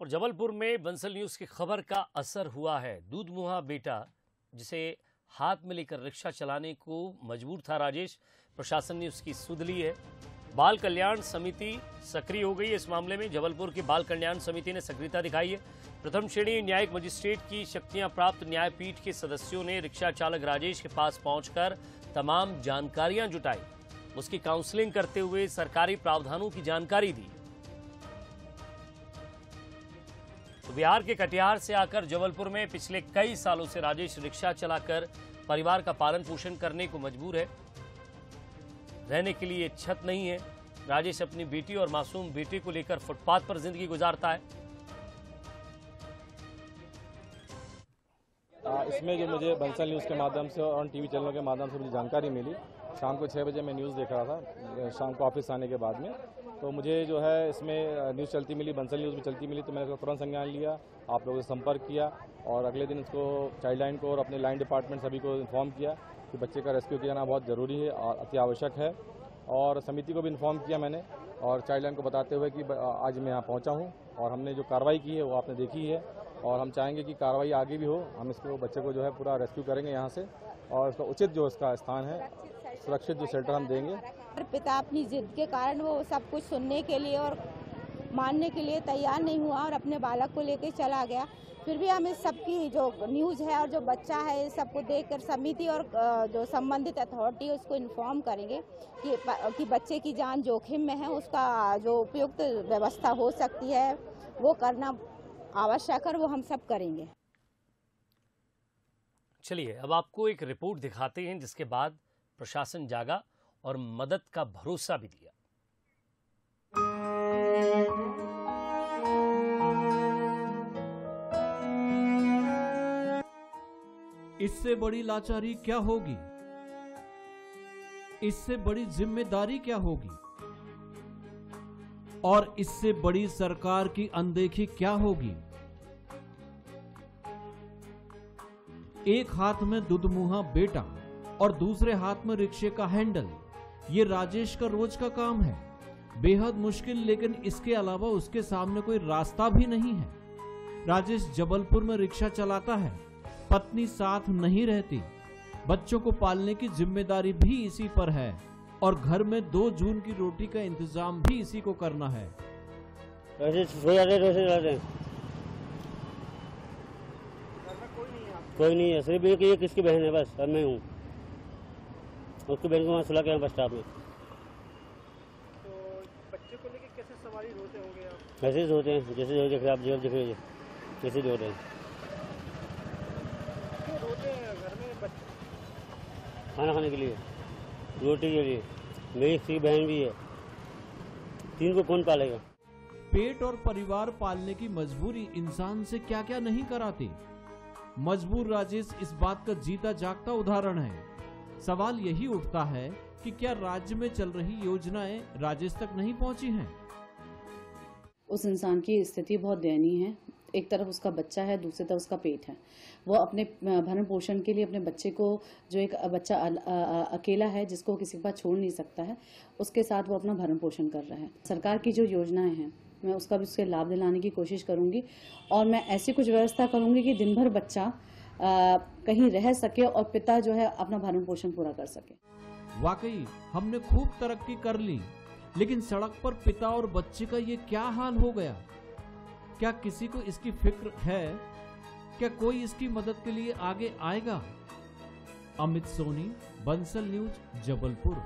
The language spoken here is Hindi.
और जबलपुर में बंसल न्यूज़ की खबर का असर हुआ है। दूध मुहा बेटा, जिसे हाथ में लेकर रिक्शा चलाने को मजबूर था राजेश, प्रशासन ने उसकी सुध ली है। बाल कल्याण समिति सक्रिय हो गई है इस मामले में। जबलपुर की बाल कल्याण समिति ने सक्रियता दिखाई है। प्रथम श्रेणी न्यायिक मजिस्ट्रेट की शक्तियाँ प्राप्त न्यायपीठ के सदस्यों ने रिक्शा चालक राजेश के पास पहुंचकर तमाम जानकारियाँ जुटाई। उसकी काउंसलिंग करते हुए सरकारी प्रावधानों की जानकारी दी। तो बिहार के कटिहार से आकर जबलपुर में पिछले कई सालों से राजेश रिक्शा चलाकर परिवार का पालन पोषण करने को मजबूर है। रहने के लिए छत नहीं है। राजेश अपनी बेटी और मासूम बेटे को लेकर फुटपाथ पर ज़िंदगी गुजारता है। इसमें जो मुझे बंसल न्यूज़ के माध्यम से और टीवी चैनलों के माध्यम से मुझे जानकारी मिली। शाम को छः बजे मैं न्यूज़ देख रहा था। शाम को ऑफ़िस आने के बाद में। तो मुझे जो है इसमें न्यूज़ चलती मिली, बंसल न्यूज़ भी चलती मिली तो मैंने इसका तुरंत संज्ञान लिया, आप लोगों से संपर्क किया और अगले दिन इसको चाइल्ड लाइन को और अपने लाइन डिपार्टमेंट सभी को इन्फॉर्म किया कि बच्चे का रेस्क्यू किया जाना बहुत ज़रूरी है और अति आवश्यक है। और समिति को भी इन्फॉर्म किया मैंने और चाइल्ड लाइन को बताते हुए कि आज मैं यहाँ पहुँचा हूँ और हमने जो कार्रवाई की है वो आपने देखी है और हम चाहेंगे कि कार्रवाई आगे भी हो, हम इसको, बच्चे को जो है पूरा रेस्क्यू करेंगे यहाँ से और इसका उचित जो इसका स्थान है, सुरक्षित जो शेल्टर हम देंगे। पिता अपनी जिद के कारण वो सब कुछ सुनने के लिए और मानने के लिए तैयार नहीं हुआ और अपने बालक को लेकर चला गया। फिर भी हम इस सबकी जो न्यूज़ है और जो बच्चा है, इस सबको देखकर समिति और जो संबंधित अथॉरिटी है, उसको इन्फॉर्म करेंगे कि कि बच्चे की जान जोखिम में है, उसका जो उपयुक्त व्यवस्था हो सकती है, वो करना आवश्यक है वो हम सब करेंगे। चलिए, अब आपको एक रिपोर्ट दिखाते हैं, जिसके बाद प्रशासन जागा। और मदद का भरोसा भी दिया। इससे बड़ी लाचारी क्या होगी? इससे बड़ी ज़िम्मेदारी क्या होगी? और इससे बड़ी सरकार की अनदेखी क्या होगी? एक हाथ में दुधमुहा बेटा और दूसरे हाथ में रिक्शे का हैंडल। ये राजेश का रोज का काम है। बेहद मुश्किल लेकिन इसके अलावा उसके सामने कोई रास्ता भी नहीं है। राजेश जबलपुर में रिक्शा चलाता है। पत्नी साथ नहीं रहती। बच्चों को पालने की ज़िम्मेदारी भी इसी पर है। और घर में दो जून की रोटी का इंतज़ाम भी इसी को करना है। कोई नहीं है सिर्फ़ एक ये किसकी बहन है बस अब मैं हूँ। उसकी बहन को वहाँ सुला के बस स्टॉप में। तो बच्चे को लेके कैसे सवारी होते होंगे आप? ऐसे ही हैं जैसे जो देख रहे आप जो देख रहे हैं जैसे जो रहे हैं। क्यों रोते हैं घर में बच्चे? खाना खाने के लिए रोटी के लिए। मेरी सी बहन भी है तीन को कौन पालेगा? पेट और परिवार पालने की मजबूरी इंसान से क्या क्या नहीं कराती? मजबूर राजेश इस बात का जीता जागता उदाहरण है। सवाल यही उठता है कि क्या राज्य में चल रही योजनाएँ राजेश तक नहीं पहुँची हैं? उस इंसान की स्थिति बहुत दयनीय है। एक तरफ़ उसका बच्चा है दूसरी तरफ़ उसका पेट है। वो अपने भरण पोषण के लिए अपने बच्चे को जो एक बच्चा अ, अ, अकेला है जिसको किसी के पास छोड़ नहीं सकता है उसके साथ वो अपना भरण पोषण कर रहा है। सरकार की जो योजनाएँ हैं मैं उसका भी उसके लाभ दिलाने की कोशिश करूँगी और मैं ऐसी कुछ व्यवस्था करूँगी कि दिन भर बच्चा कहीं रह सके और पिता जो है अपना भरण पोषण पूरा कर सके। वाकई, हमने खूब तरक्की कर ली, लेकिन सड़क पर पिता और बच्चे का ये क्या हाल हो गया? क्या किसी को इसकी फ़िक्र है? क्या कोई इसकी मदद के लिए आगे आएगा? अमित सोनी, बंसल न्यूज़, जबलपुर।